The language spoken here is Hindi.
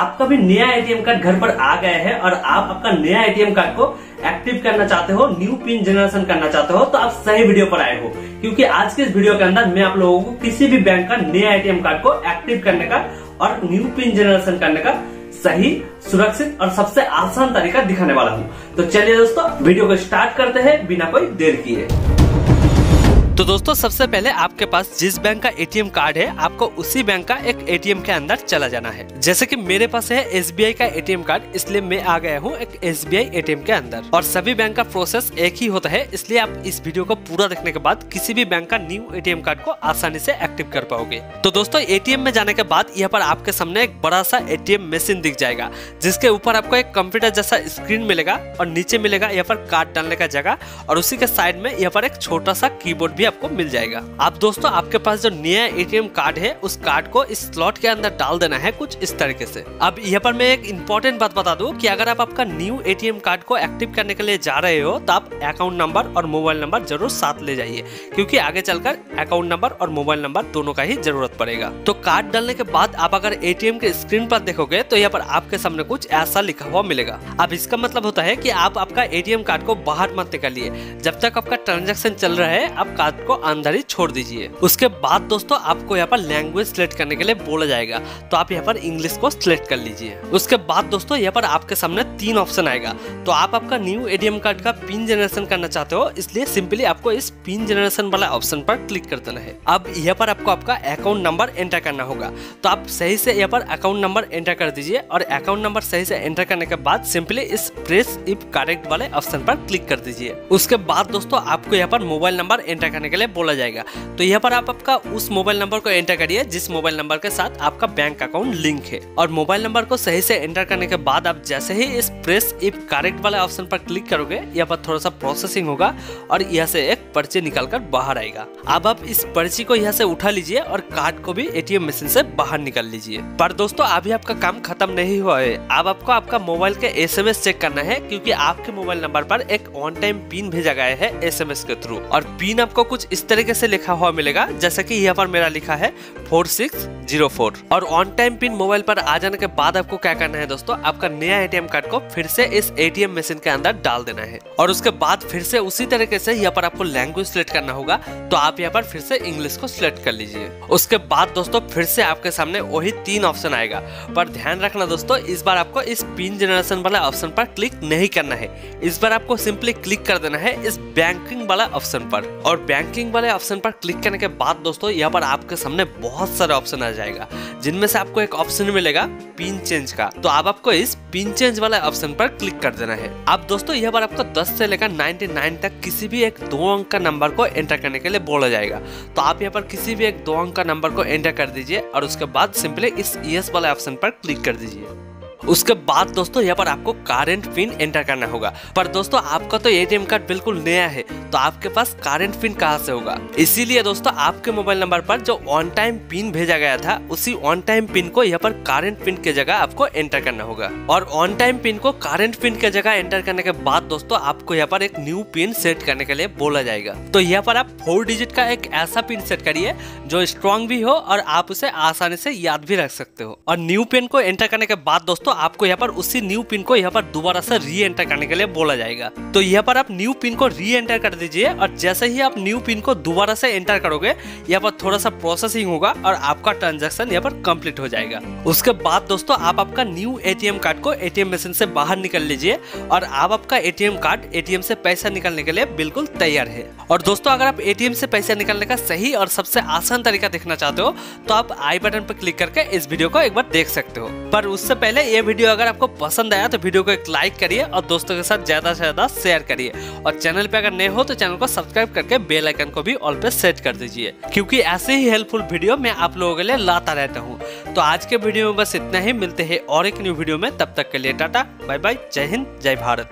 आपका भी नया एटीएम कार्ड घर पर आ गया है और आप आपका नया एटीएम कार्ड को एक्टिव करना चाहते हो न्यू पिन जनरेशन करना चाहते हो तो आप सही वीडियो पर आए हो। क्योंकि आज के इस वीडियो के अंदर मैं आप लोगों को किसी भी बैंक का नया एटीएम कार्ड को एक्टिव करने का और न्यू पिन जनरेशन करने का सही, सुरक्षित और सबसे आसान तरीका दिखाने वाला हूँ। तो चलिए दोस्तों वीडियो को स्टार्ट करते हैं बिना कोई देर किए। तो दोस्तों, सबसे पहले आपके पास जिस बैंक का एटीएम कार्ड है, आपको उसी बैंक का एक एटीएम के अंदर चला जाना है। जैसे कि मेरे पास है एसबीआई का एटीएम कार्ड इसलिए मैं आ गया हूँ एक एसबीआई एटीएम के अंदर। और सभी बैंक का प्रोसेस एक ही होता है, इसलिए आप इस वीडियो को पूरा देखने के बाद किसी भी बैंक का न्यू एटीएम कार्ड को आसानी से एक्टिव कर पाओगे। तो दोस्तों एटीएम में जाने के बाद यहाँ पर आपके सामने एक बड़ा सा एटीएम मशीन दिख जाएगा, जिसके ऊपर आपको एक कंप्यूटर जैसा स्क्रीन मिलेगा और नीचे मिलेगा यहाँ पर कार्ड डालने का जगह, और उसी के साइड में यहाँ पर एक छोटा सा कीबोर्ड भी आपको मिल जाएगा। आप दोस्तों, आपके पास जो नया एटीएम कार्ड है, उस कार्ड को इस स्लॉट के अंदर डाल देना है कुछ इस तरीके से। अब यहाँ पर मैं एक इम्पोर्टेंट बात बता दूँ कि अगर आप आपका न्यू एटीएम कार्ड को एक्टिव करने के लिए जा रहे हो तो आप अकाउंट नंबर और मोबाइल नंबर ज़रूर साथ ले जाइए, क्योंकि आगे चलकर अकाउंट नंबर और मोबाइल नंबर दोनों का ही ज़रूरत पड़ेगा। तो कार्ड डालने के बाद आप अगर एटीएम के स्क्रीन पर देखोगे तो यहाँ पर आपके सामने कुछ ऐसा लिखा हुआ मिलेगा। अब इसका मतलब होता है कि आप आपका एटीएम कार्ड को बाहर मत निकालिए। जब तक आपका ट्रांजेक्शन चल रहा है, आप कार्ड को अंदर ही छोड़ दीजिए। उसके बाद दोस्तों, आपको यहाँ पर लैंग्वेज सिलेक्ट करने के लिए बोला जाएगा। तो आप यहाँ पर इंग्लिश को सिलेक्ट कर लीजिए। उसके बाद दोस्तों, यहाँ पर आपके सामने तीन ऑप्शन आएगा। तो आप आपका न्यू एटीएम कार्ड का पिन जनरेशन करना चाहते हो, इसलिए सिंपली आपको इस पिन जनरेशन वाला ऑप्शन पर क्लिक कर देना है। अब यहाँ पर आपको आपका अकाउंट नंबर एंटर करना होगा। तो आप सही से यहाँ पर अकाउंट नंबर एंटर कर दीजिए और अकाउंट नंबर सही से एंटर करने के बाद सिंपली इस प्रेस इफ़ करेक्ट वाले ऑप्शन पर क्लिक कर दीजिए। उसके बाद दोस्तों, आपको यहाँ पर मोबाइल नंबर एंटर करने के लिए बोला जाएगा। तो यहाँ पर आप आपका उस मोबाइल नंबर को एंटर करिए, जिस मोबाइल नंबर के साथ आपका बैंक अकाउंट लिंक है। और मोबाइल नंबर को सही से एंटर करने के बाद आप जैसे ही इस प्रेस इफ़ करेक्ट वाले ऑप्शन पर क्लिक करोगे, यहाँ पर थोड़ा सा प्रोसेसिंग होगा और यहाँ से एक पर्ची निकल कर बाहर आएगा। अब आप इस पर्ची को यहाँ से उठा लीजिए और कार्ड को भी एटीएम मशीन से बाहर निकाल लीजिए। पर दोस्तों, अभी आपका काम खत्म नहीं हुआ है। अब आपको आपका मोबाइल के एसएमएस चेक करना है, क्योंकि आपके मोबाइल नंबर पर एक ऑन टाइम पिन भेजा गया है एसएमएस के थ्रू। और पिन आपको कुछ इस तरीके से लिखा हुआ मिलेगा, जैसे कि यहाँ पर मेरा लिखा है फोर सिक्स ज़ीरो फोर। और ऑन टाइम पिन मोबाइल पर आ जाने के बाद आपको क्या करना है दोस्तों, आपका नया एटीएम कार्ड को फिर से इस एटीएम मशीन के अंदर डाल देना है। और उसके बाद फिर से उसी तरीके से यहाँ पर आपको लैंग्वेज सिलेक्ट करना होगा तो आप यहाँ पर फिर से इंग्लिश को सिलेक्ट कर लीजिए। उसके बाद दोस्तों फिर से आपके सामने वही तीन ऑप्शन आएगा। पर ध्यान रखना दोस्तों, इस बार आपको इस पिन जनरेशन वाला ऑप्शन पर क्लिक नहीं करना है। इस बार आपको सिंपली क्लिक कर देना है इस बैंकिंग वाला ऑप्शन पर। और बैंकिंग वाले ऑप्शन पर क्लिक करने के बाद दोस्तों, यहाँ पर आपके सामने बहुत सारे ऑप्शन आ जाएगा, जिनमें से आपको एक ऑप्शन मिलेगा पिन चेंज का। तो अब आपको इस पिन चेंज वाले ऑप्शन पर क्लिक कर देना है। अब दोस्तों, यहाँ पर आपको 10 से लेकर 99 तक किसी भी एक दो अंक का नंबर को एंटर करने के लिए बोला जाएगा। तो आप यहाँ पर किसी भी एक दो अंक का नंबर को एंटर कर दीजिए और उसके बाद सिंपली इस यस वाले ऑप्शन पर क्लिक कर दीजिए। उसके बाद दोस्तों यहाँ पर आपको कारेंट पिन एंटर करना होगा। पर दोस्तों, आपका तो एटीएम कार्ड बिल्कुल नया है तो आपके पास कारेंट पिन कहाँ से होगा? इसीलिए दोस्तों, आपके मोबाइल नंबर पर जो ऑन टाइम पिन भेजा गया था, उसी ऑन टाइम पिन को यहाँ पर कारेंट पिन के जगह आपको एंटर करना होगा। और ऑन टाइम पिन को कारेंट पिन के जगह एंटर करने के बाद दोस्तों, आपको यहाँ पर एक न्यू पिन सेट करने के लिए बोला जाएगा। तो यहाँ पर आप फोर डिजिट का एक ऐसा पिन सेट करिए, जो स्ट्रॉन्ग भी हो और आप उसे आसानी से याद भी रख सकते हो। और न्यू पिन को एंटर करने के बाद दोस्तों आपको यहाँ पर उसी न्यू पिन को यहाँ पर दोबारा से री एंटर करने के लिए बोला जाएगा। तो यहाँ पर आप न्यू पिन को री एंटर कर दीजिए और जैसे ही आप न्यू पिन को दोबारा से एंटर करोगे, यहाँ पर थोड़ा सा प्रोसेसिंग होगा और आपका ट्रांजेक्शन यहाँ पर कंप्लीट हो जाएगा। उसके बाद दोस्तों आप आपका न्यू एटीएम कार्ड को एटीएम मशीन से बाहर निकल लीजिए और आप आपका एटीएम कार्ड एटीएम से पैसा निकालने के लिए बिल्कुल तैयार है। और दोस्तों अगर आप एटीएम से पैसा निकालने का सही और सबसे आसान तरीका देखना चाहते हो तो आप आई बटन पर क्लिक करके इस वीडियो को एक बार देख सकते हो। पर उससे पहले ये वीडियो अगर आपको पसंद आया तो वीडियो को एक लाइक करिए और दोस्तों के साथ ज़्यादा से ज़्यादा शेयर करिए। और चैनल पे अगर नए हो तो चैनल को सब्सक्राइब करके बेल आइकन को भी ऑल पे सेट कर दीजिए। क्योंकि ऐसे ही हेल्पफुल वीडियो मैं आप लोगों के लिए लाता रहता हूँ। तो आज के वीडियो में बस इतना ही। मिलते हैं और एक न्यू वीडियो में। तब तक के लिए टाटा, बाय बाय, जय हिंद, जय भारत।